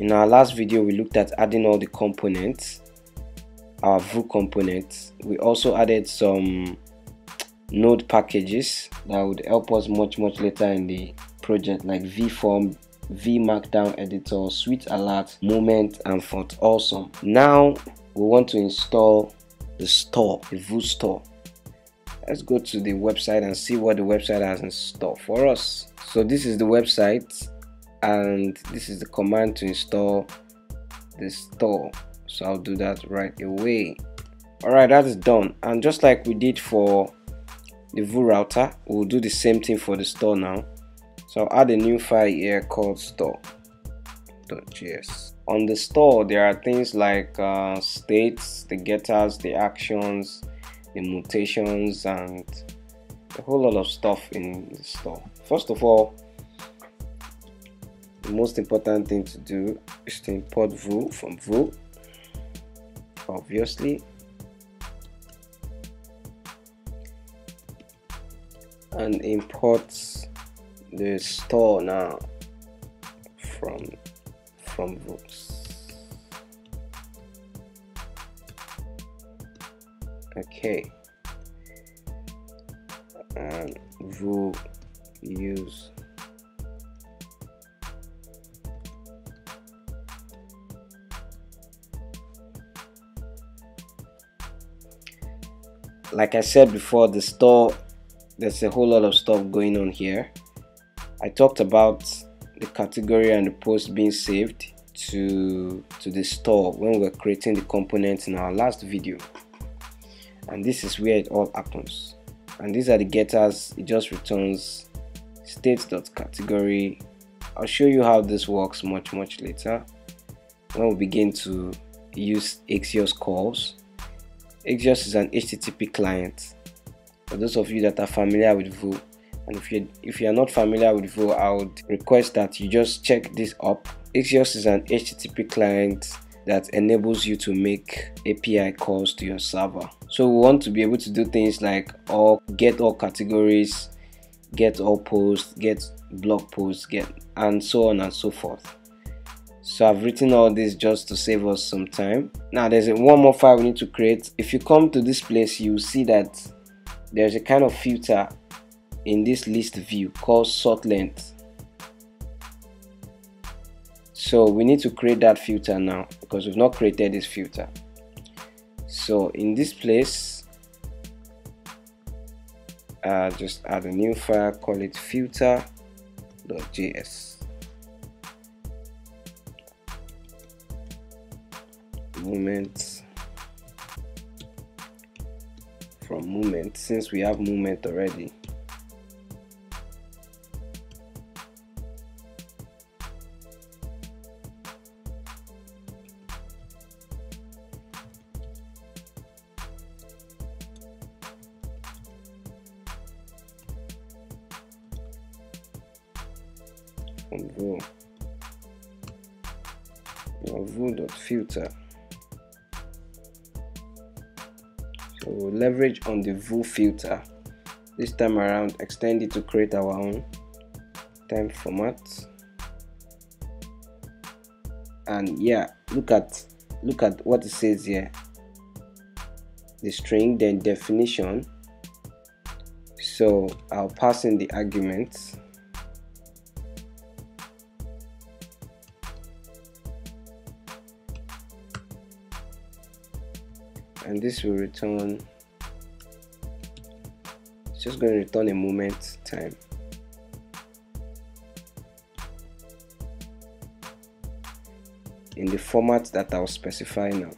in our last video we looked at adding all the components our Vue components. We also added some node packages that would help us much much later in the project like vform v markdown editor sweet alert moment and font. Awesome. Now we want to install the store the Vue store. Let's go to the website and see what the website has in store for us. So this is the website and this is the command to install the store. So I'll do that right away. Alright that is done. And just like we did for the Vue router we'll do the same thing for the store now. So I'll add a new file here called store.js on the store there are things like uh, states the getters the actions the mutations and a whole lot of stuff in the store. First of all the most important thing to do is to import Vue from Vue obviously. And import the store now from from books okay. And Vue use like I said before the store there's a whole lot of stuff going on here. I talked about the category and the post being saved to to the store when we are creating the components in our last video. And this is where it all happens. And these are the getters. It just returns state.category I'll show you how this works much much later. When we begin to use Axios calls Axios is an HTTP client. For those of you that are familiar with Vue and if you if you are not familiar with Vue I would request that you just check this up. Axios is an HTTP client that enables you to make API calls to your server. So we want to be able to do things like all get all categories get all posts get blog posts get and so on and so forth so I've written all this just to save us some time. Now there's a, one more file we need to create. If you come to this place you see that there's a kind of filter in this list view called sort length. So we need to create that filter now because we've not created this filter. So in this place uh, just add a new file call it filter.js moment. From moment since we have moment already. From leverage on the Vue filter. This time around extend it to create our own time format. And yeah look at look at what it says here. The string then definition. So I'll pass in the arguments and this will return it's just going to return a moment time. In the format that I'll specify now.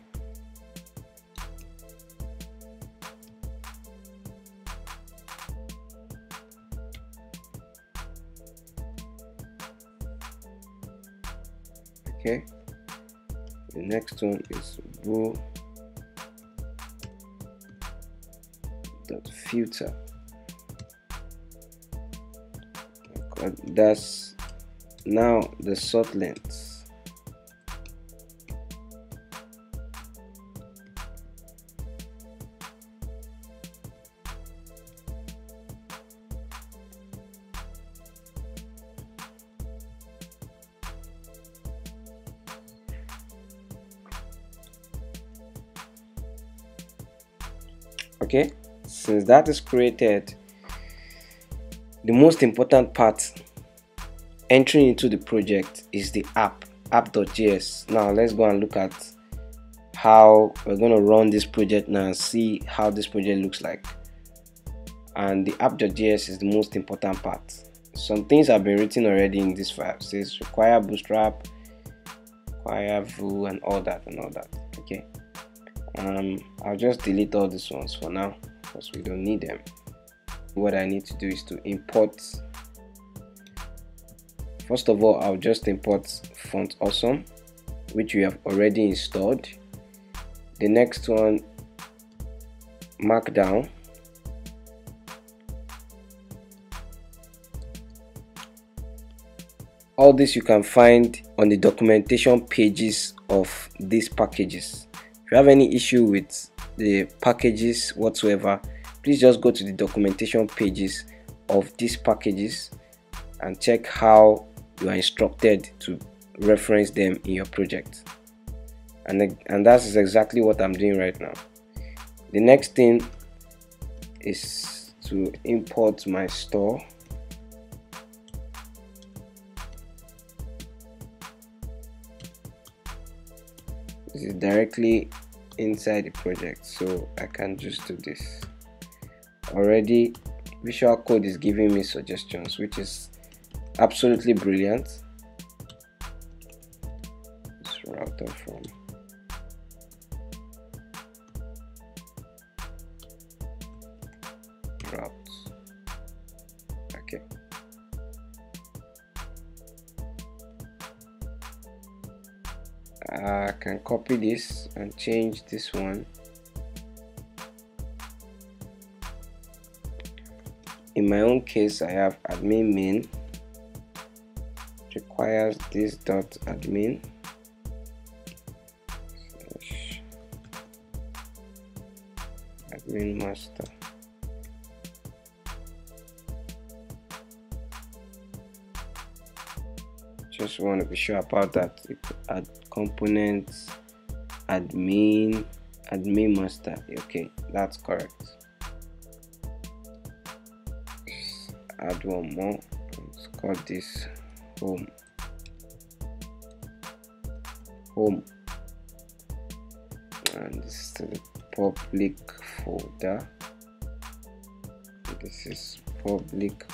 Okay. The next one is Vue dot that's now the short length. Okay since that is created the most important part entering into the project is the app app.js now let's go and look at how we're going to run this project now and see how this project looks like. And the app.js is the most important part. Some things have been written already in this file. It says require bootstrap require vue and all that and all that. Okay. Um i'll just delete all these ones for now because we don't need them what i need to do is to import. First of all i'll just import font awesome which we have already installed. The next one markdown. All this you can find on the documentation pages of these packages. If you have any issue with the packages whatsoever please just go to the documentation pages of these packages and check how you are instructed to reference them in your project. And and that is exactly what I'm doing right now. The next thing is to import my store. This is directly inside the project so I can just do this already visual code is giving me suggestions which is absolutely brilliant. This router from. Routes okay. I can copy this and change this one in my own case I have admin main requires this dot admin. Admin master. Just want to be sure about that. Add components admin admin master. Okay that's correct add one more let's call this home. Home. And this is the public folder. This is public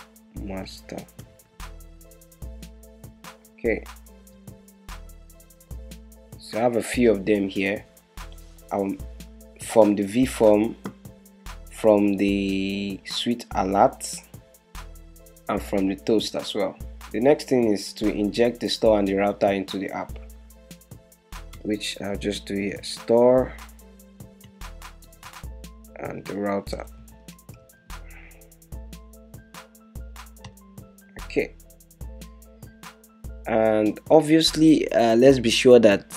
master. Okay. So I have a few of them here. Um, from the vform from the sweet alert and from the toast as well. The next thing is to inject the store and the router into the app which I'll just do here. Store and the router. Okay. And obviously uh, let's be sure that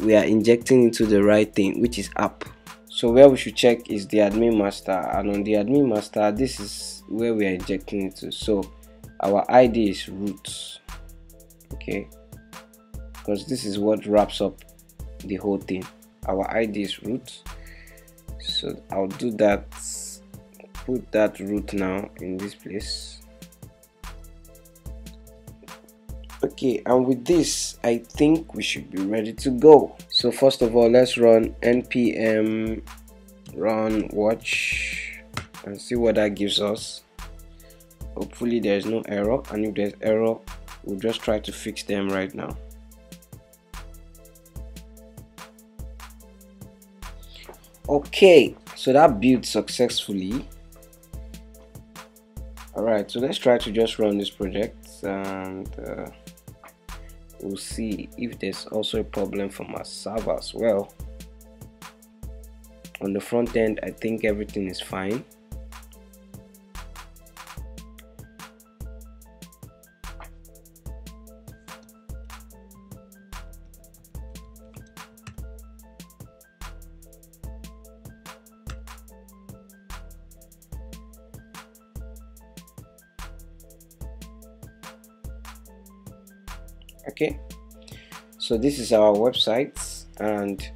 we are injecting into the right thing which is app so where we should check is the admin master and on the admin master this is where we are injecting it to. So our id is root okay? Because this is what wraps up the whole thing. Our id is root. So i'll do that put that root now in this place okay and with this i think we should be ready to go. So first of all let's run npm run watch and see what that gives us. Hopefully there's no error and if there's error we'll just try to fix them right now. Okay so that built successfully. All right so let's try to just run this project and uh, we'll see if there's also a problem from our server as well. On the front end I think everything is fine so this is our website and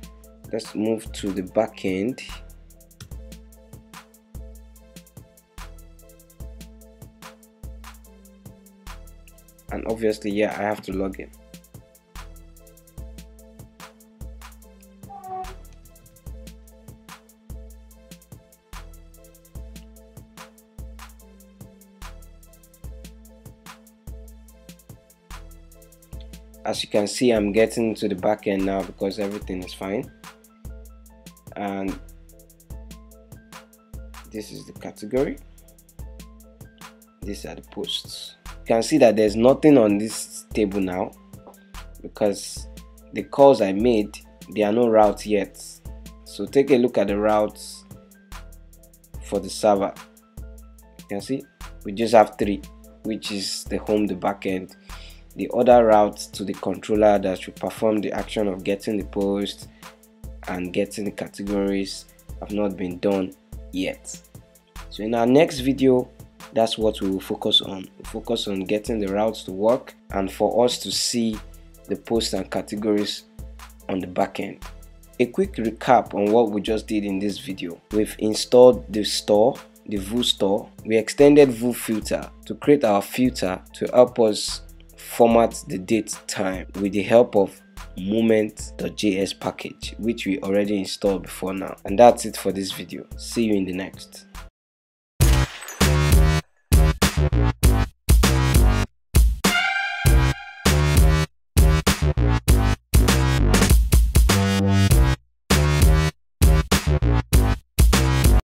let's move to the back end. And obviously yeah I have to log in. As you can see I'm getting to the back end now because everything is fine. And this is the category. These are the posts. You can see that there's nothing on this table now because the calls I made there are no routes yet. So take a look at the routes for the server. You can see we just have three which is the home the backend the other routes to the controller that should perform the action of getting the post and getting the categories have not been done yet. So in our next video that's what we will focus on. We'll focus on getting the routes to work and for us to see the posts and categories on the back end. A quick recap on what we just did in this video. We've installed the store the Vue store. We extended Vue filter to create our filter to help us format the date time with the help of moment.js package which we already installed before now. And that's it for this video. See you in the next